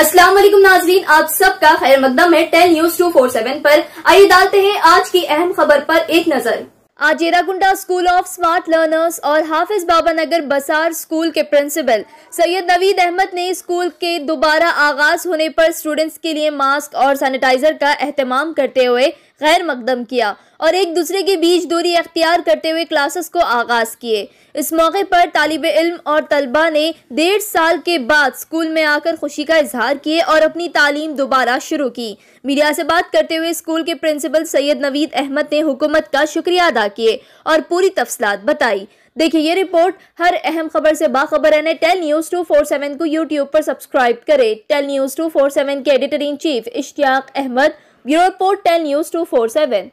अस्सलाम वालेकुम नाजरीन, आप सबका खैर मकदम है ten news two four seven पर। आइए डालते हैं आज की अहम खबर पर एक नज़र। आज Errakunta school of smart learners और हाफिज बाबा नगर बसार स्कूल के प्रिंसिपल सैयद नवीद अहमद ने स्कूल के दोबारा आगाज़ होने पर स्टूडेंट्स के लिए मास्क और सैनिटाइजर का एहतमाम करते हुए गैर मकदम किया और एक दूसरे के बीच दूरी अख्तियार करते हुए क्लासेस को आगाज़ किए। इस मौके पर तालिब इल्म और तलबा ने डेढ़ साल के बाद स्कूल में आकर खुशी का इजहार किए और अपनी तालीम दोबारा शुरू की। मीडिया से बात करते हुए स्कूल के प्रिंसिपल सैयद नवीद अहमद ने हुकूमत का शुक्रिया अदा किए और पूरी तफसलात बताई। देखिए ये रिपोर्ट, हर अहम खबर से बाखबर है ten news two four seven को यूट्यूब पर सब्सक्राइब करें। Ten news two four seven के editor in chief Ishtiaq Ahmed Europort 10 News 247.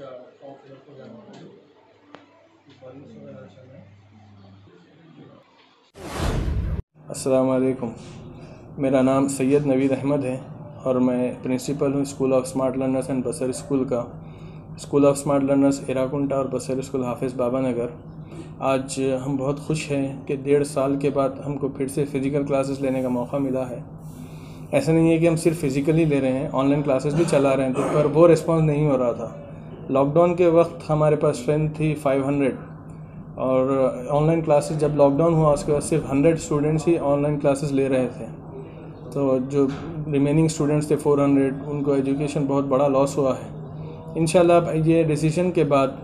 पूजा को जाना असलकम मेरा नाम सैयद नवीद अहमद है और मैं प्रिंसिपल हूँ school of smart learners and Basar school का। School of smart learners Errakunta और बसर स्कूल हाफिज़ बाबा नगर। आज हम बहुत खुश हैं कि डेढ़ साल के बाद हमको फिर से फ़िज़िकल क्लासेस लेने का मौका मिला है। ऐसा नहीं है कि हम सिर्फ़ फ़िज़िकली ले रहे हैं ऑनलाइन क्लासेस भी चला रहे हैं तो पर वो रिस्पॉन्स नहीं हो रहा था। लॉकडाउन के वक्त हमारे पास स्ट्रेंथ थी 500 और ऑनलाइन क्लासेस जब लॉकडाउन हुआ, उसके बाद सिर्फ़ 100 स्टूडेंट्स ही ऑनलाइन क्लासेस ले रहे थे। तो जो रिमेनिंग स्टूडेंट्स थे 400 उनको एजुकेशन बहुत बड़ा लॉस हुआ है। इन ये डिसीज़न के बाद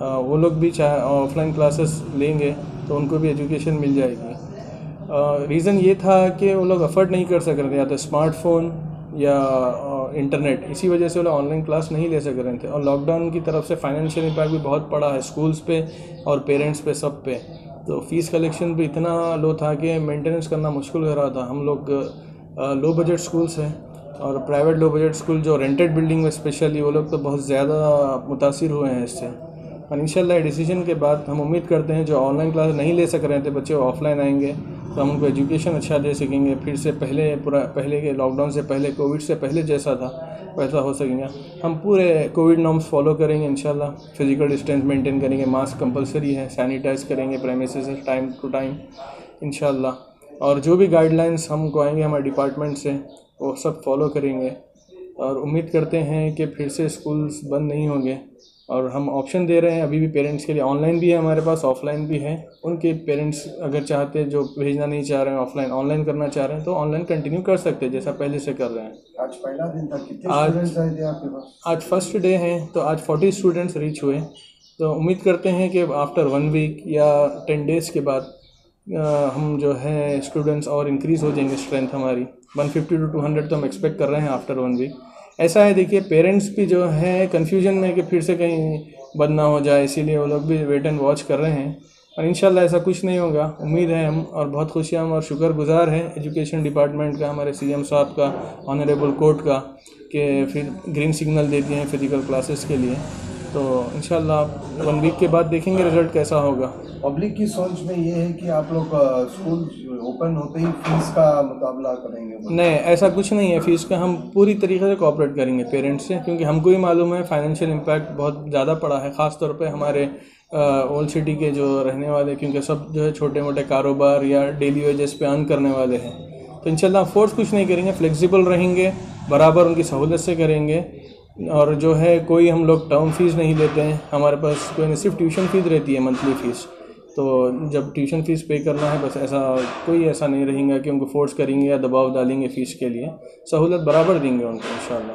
वो लोग भी चाहे ऑफलाइन क्लासेस लेंगे तो उनको भी एजुकेशन मिल जाएगी। रीज़न ये था कि वो लोग अफोर्ड नहीं कर सक रहे या तो स्मार्टफ़ोन या इंटरनेट इसी वजह से वो लोग ऑनलाइन क्लास नहीं ले सक रहे थे। और लॉकडाउन की तरफ़ से फाइनेंशियल इम्पैक्ट भी बहुत पड़ा है स्कूल्स पे और पेरेंट्स पे, सब पे। तो फ़ीस कलेक्शन भी इतना लो था कि मेंटेनेंस करना मुश्किल हो रहा था। हम लोग लो बजट स्कूल्स हैं और प्राइवेट लो बजट स्कूल जो रेंटेड बिल्डिंग में स्पेशली वो लोग तो बहुत ज़्यादा मुतासर हुए हैं इससे। और इन डिसीज़न के बाद हम उम्मीद करते हैं जो ऑनलाइन क्लास नहीं ले सक रहे थे, बच्चे ऑफलाइन आएँगे। तो हम उनको एजुकेशन अच्छा दे सकेंगे। फिर से पहले पूरा, पहले के लॉकडाउन से पहले कोविड से पहले जैसा था, वैसा हो सकेंगे। हम पूरे कोविड नॉर्म्स फॉलो करेंगे इन फ़िज़िकल डिस्टेंस मेंटेन करेंगे मास्क कंपलसरी है सैनिटाइज करेंगे प्रेमिस टाइम टू टाइम इन और जो भी गाइडलाइंस हमको आएँगे हमारे डिपार्टमेंट से, वो सब फॉलो करेंगे। और उम्मीद करते हैं कि फिर से स्कूल्स बंद नहीं होंगे। और हम ऑप्शन दे रहे हैं अभी भी पेरेंट्स के लिए। ऑनलाइन भी है हमारे पास ऑफलाइन भी है। उनके पेरेंट्स अगर चाहते हैं जो भेजना नहीं चाह रहे हैं ऑफलाइन ऑनलाइन करना चाह रहे हैं तो ऑनलाइन कंटिन्यू कर सकते हैं जैसा पहले से कर रहे हैं। आज पहला दिन था। कितने आज आए थे आपके पास? आज फ़र्स्ट डे है तो आज फोर्टी स्टूडेंट्स रीच हुए। तो उम्मीद करते हैं कि आफ्टर वन वीक या टेन डेज़ के बाद हम जो है स्टूडेंट्स और इंक्रीज़ हो जाएँगे स्ट्रेंथ हमारी। 150 टू 200 तो हम एक्सपेक्ट कर रहे हैं आफ्टर वन वीक ऐसा है, देखिए पेरेंट्स भी जो हैं कन्फ्यूज़न में कि फिर से कहीं बंद ना हो जाए, इसीलिए वो लोग भी वेट एंड वॉच कर रहे हैं। और इन ऐसा कुछ नहीं होगा। उम्मीद है हम, और बहुत खुशी हम, और शुक्रगुजार हैं एजुकेशन डिपार्टमेंट का, हमारे सीएम साहब का ऑनरेबल कोर्ट का, कि फिर ग्रीन सिग्नल देती हैं फ़िज़िकल क्लासेस के लिए। तो इन वन वीक के बाद देखेंगे रिज़ल्ट कैसा होगा। पब्लिक की सोच में ये है कि आप लोग स्कूल ओपन होते ही फ़ीस का मुकाबला करेंगे नहीं, ऐसा कुछ नहीं है। फ़ीस का हम पूरी तरीके से कॉपरेट करेंगे पेरेंट्स से, क्योंकि हमको ही मालूम है फाइनेंशियल इम्पैक्ट बहुत ज़्यादा पड़ा है ख़ास तौर हमारे ओल्ड सिटी के जो रहने वाले, क्योंकि सब जो है छोटे मोटे कारोबार या डेली वेजेस पे अर्न करने वाले हैं। तो इंशाल्लाह फोर्स कुछ नहीं करेंगे फ्लेक्सिबल रहेंगे, बराबर उनकी सहूलत से करेंगे। और जो है कोई हम लोग टर्म फ़ीस नहीं लेते हैं, हमारे पास कोई नहीं, सिर्फ़ ट्यूशन फ़ीस रहती है मंथली फ़ीस तो जब ट्यूशन फ़ीस पे करना है, बस ऐसा कोई ऐसा नहीं रहेगा कि उनको फोर्स करेंगे या दबाव डालेंगे फ़ीस के लिए। सहूलत बराबर देंगे उनको इन